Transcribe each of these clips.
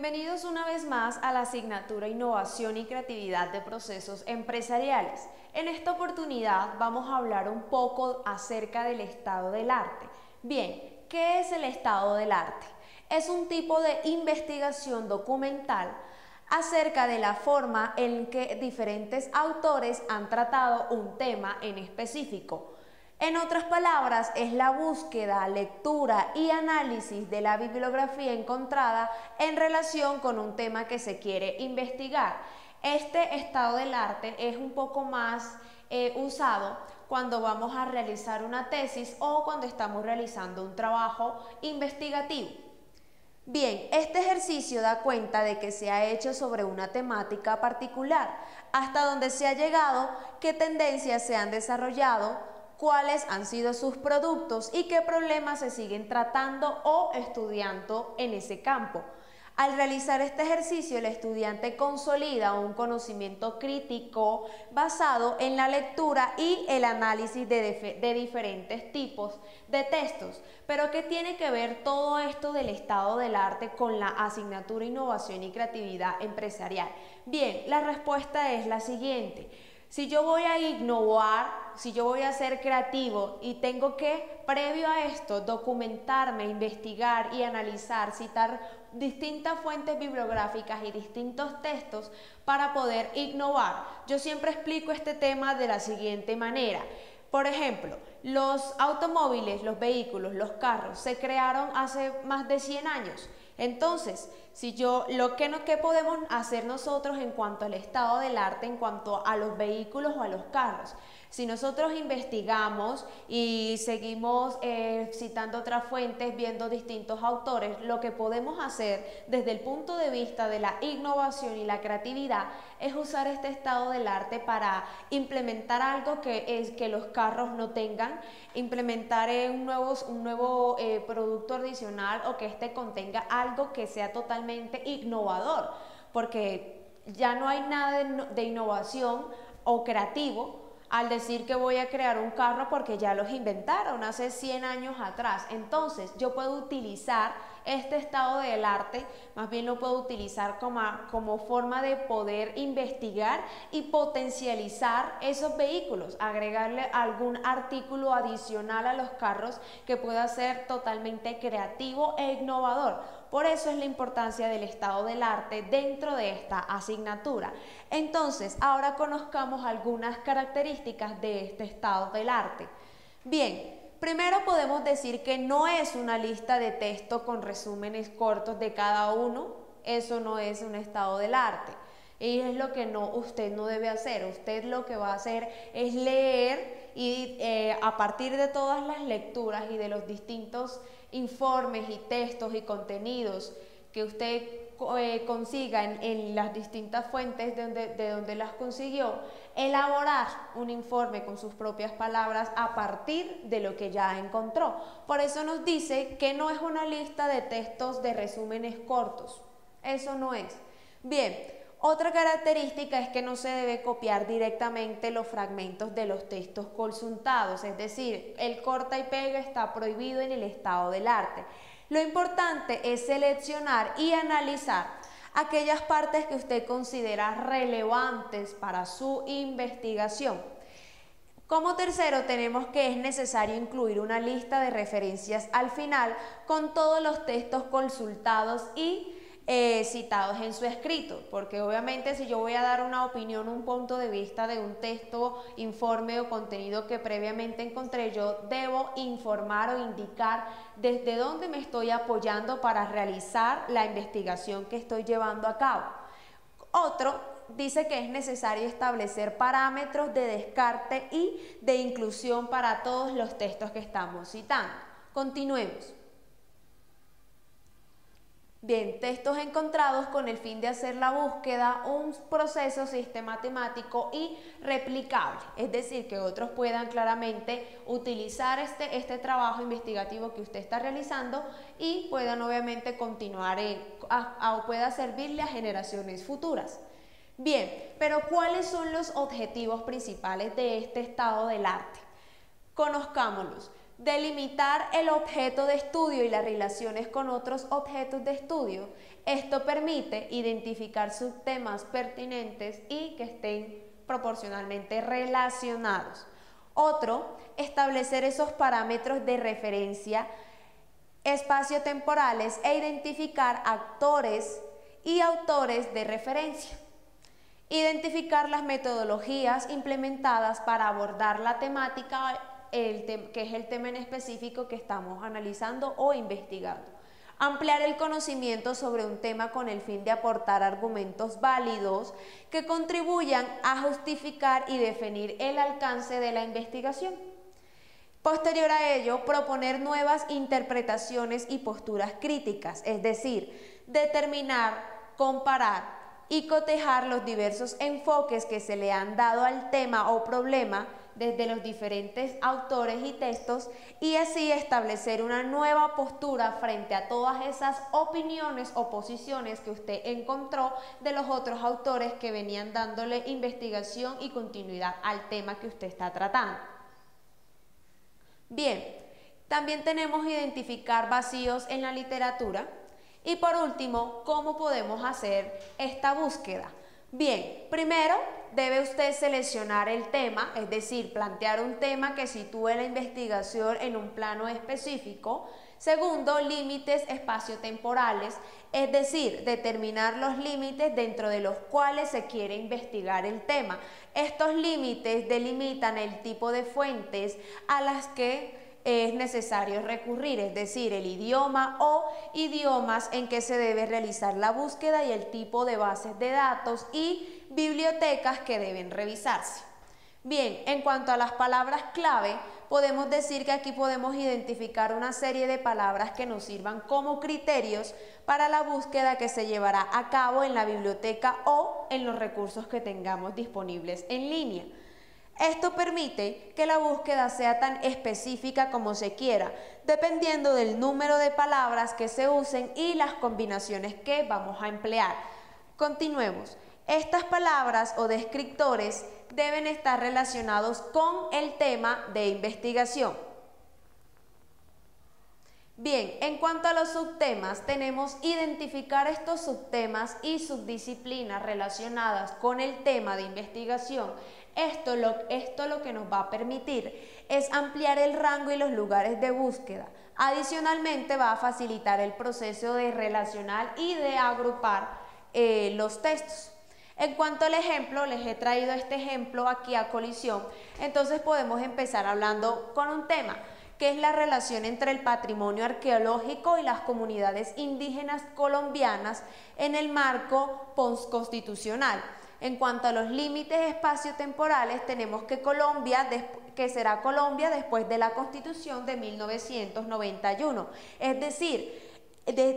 Bienvenidos una vez más a la asignatura Innovación y Creatividad de Procesos Empresariales. En esta oportunidad vamos a hablar un poco acerca del estado del arte. Bien, ¿qué es el estado del arte? Es un tipo de investigación documental acerca de la forma en que diferentes autores han tratado un tema en específico en otras palabras, es la búsqueda, lectura y análisis de la bibliografía encontrada en relación con un tema que se quiere investigar. Este estado del arte es un poco más eh, usado cuando vamos a realizar una tesis o cuando estamos realizando un trabajo investigativo. Bien, este ejercicio da cuenta de que se ha hecho sobre una temática particular, hasta donde se ha llegado, qué tendencias se han desarrollado, cuáles han sido sus productos y qué problemas se siguen tratando o estudiando en ese campo. Al realizar este ejercicio, el estudiante consolida un conocimiento crítico basado en la lectura y el análisis de, diferentes tipos de textos. Pero ¿qué tiene que ver todo esto del estado del arte con la asignatura Innovación y Creatividad Empresarial? Bien, la respuesta es la siguiente. Si yo voy a innovar, si yo voy a ser creativo y tengo que, previo a esto, documentarme, investigar y analizar, citar distintas fuentes bibliográficas y distintos textos para poder innovar. Yo siempre explico este tema de la siguiente manera. Por ejemplo, los automóviles, los vehículos, los carros se crearon hace más de 100 años. Entonces, si yo, lo que, no, ¿qué podemos hacer nosotros en cuanto al estado del arte, en cuanto a los vehículos o a los carros? Si nosotros investigamos y seguimos eh, citando otras fuentes, viendo distintos autores, lo que podemos hacer desde el punto de vista de la innovación y la creatividad es usar este estado del arte para implementar algo que, es, que los carros no tengan, implementar un nuevo, un nuevo eh, producto adicional o que este contenga algo que sea totalmente innovador, porque ya no hay nada de innovación o creativo al decir que voy a crear un carro porque ya los inventaron hace 100 años atrás. Entonces yo puedo utilizar este estado del arte, más bien lo puedo utilizar como, como forma de poder investigar y potencializar esos vehículos, agregarle algún artículo adicional a los carros que pueda ser totalmente creativo e innovador. Por eso es la importancia del estado del arte dentro de esta asignatura. Entonces, ahora conozcamos algunas características de este estado del arte. Bien, Primero podemos decir que no es una lista de texto con resúmenes cortos de cada uno, eso no es un estado del arte. Y es lo que no, usted no debe hacer. Usted lo que va a hacer es leer y eh, a partir de todas las lecturas y de los distintos informes y textos y contenidos que usted eh, consiga en, las distintas fuentes de donde, de donde las consiguió, elaborar un informe con sus propias palabras a partir de lo que ya encontró. Por eso nos dice que no es una lista de textos de resúmenes cortos. Eso no es. Bien, otra característica es que no se debe copiar directamente los fragmentos de los textos consultados, es decir, el corta y pega está prohibido en el estado del arte. Lo importante es seleccionar y analizar aquellas partes que usted considera relevantes para su investigación. Como tercero, tenemos que es necesario incluir una lista de referencias al final con todos los textos consultados y eh, citados en su escrito, porque obviamente si yo voy a dar una opinión, un punto de vista de un texto, informe o contenido que previamente encontré, yo debo informar o indicar desde dónde me estoy apoyando para realizar la investigación que estoy llevando a cabo. Otro dice que es necesario establecer parámetros de descarte y de inclusión para todos los textos que estamos citando. Continuemos. Bien, textos encontrados con el fin de hacer la búsqueda un proceso sistemático y replicable, es decir, que otros puedan claramente utilizar este, este trabajo investigativo que usted está realizando y puedan obviamente continuar o pueda servirle a generaciones futuras. Bien, pero ¿cuáles son los objetivos principales de este estado del arte? Conozcámoslos delimitar el objeto de estudio y las relaciones con otros objetos de estudio, Esto permite identificar subtemas pertinentes y que estén proporcionalmente relacionados. Otro, establecer esos parámetros de referencia espaciotemporales e identificar actores y autores de referencia. Identificar las metodologías implementadas para abordar la temática, que es el tema en específico que estamos analizando o investigando. Ampliar el conocimiento sobre un tema con el fin de aportar argumentos válidos que contribuyan a justificar y definir el alcance de la investigación. Posterior a ello, proponer nuevas interpretaciones y posturas críticas, es decir, determinar, comparar, y cotejar los diversos enfoques que se le han dado al tema o problema desde los diferentes autores y textos y así establecer una nueva postura frente a todas esas opiniones o posiciones que usted encontró de los otros autores que venían dándole investigación y continuidad al tema que usted está tratando. Bien, también tenemos identificar vacíos en la literatura, y por último, ¿cómo podemos hacer esta búsqueda? Bien, primero debe usted seleccionar el tema, es decir, plantear un tema que sitúe la investigación en un plano específico. Segundo, límites espaciotemporales, es decir, determinar los límites dentro de los cuales se quiere investigar el tema. Estos límites delimitan el tipo de fuentes a las que es necesario recurrir, es decir, el idioma o idiomas en que se debe realizar la búsqueda y el tipo de bases de datos y bibliotecas que deben revisarse. Bien, en cuanto a las palabras clave, podemos decir que aquí podemos identificar una serie de palabras que nos sirvan como criterios para la búsqueda que se llevará a cabo en la biblioteca o en los recursos que tengamos disponibles en línea. Esto permite que la búsqueda sea tan específica como se quiera, dependiendo del número de palabras que se usen y las combinaciones que vamos a emplear. Continuemos. Estas palabras o descriptores deben estar relacionados con el tema de investigación. Bien, en cuanto a los subtemas, tenemos identificar estos subtemas y subdisciplinas relacionadas con el tema de investigación esto lo, lo que nos va a permitir es ampliar el rango y los lugares de búsqueda. Adicionalmente va a facilitar el proceso de relacionar y de agrupar eh, los textos. En cuanto al ejemplo, les he traído este ejemplo aquí a colisión, entonces podemos empezar hablando con un tema que es la relación entre el patrimonio arqueológico y las comunidades indígenas colombianas en el marco postconstitucional. En cuanto a los límites espaciotemporales, tenemos que Colombia, que será Colombia después de la Constitución de 1991. Es decir,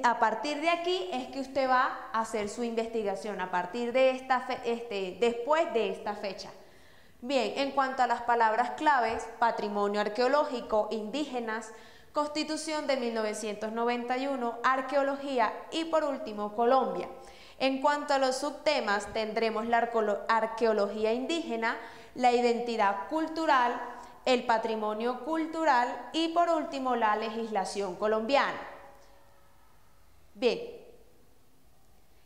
a partir de aquí es que usted va a hacer su investigación, a partir de esta este, después de esta fecha. Bien, en cuanto a las palabras claves, patrimonio arqueológico, indígenas, Constitución de 1991, arqueología y por último Colombia. En cuanto a los subtemas, tendremos la arqueología indígena, la identidad cultural, el patrimonio cultural y por último la legislación colombiana. Bien.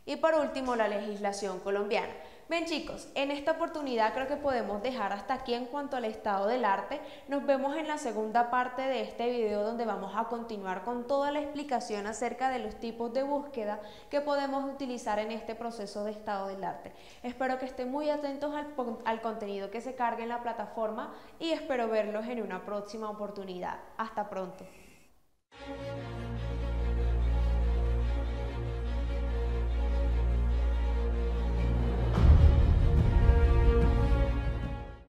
Y por último la legislación colombiana. Bien chicos, en esta oportunidad creo que podemos dejar hasta aquí en cuanto al estado del arte. Nos vemos en la segunda parte de este video donde vamos a continuar con toda la explicación acerca de los tipos de búsqueda que podemos utilizar en este proceso de estado del arte. Espero que estén muy atentos al, al contenido que se cargue en la plataforma y espero verlos en una próxima oportunidad. Hasta pronto.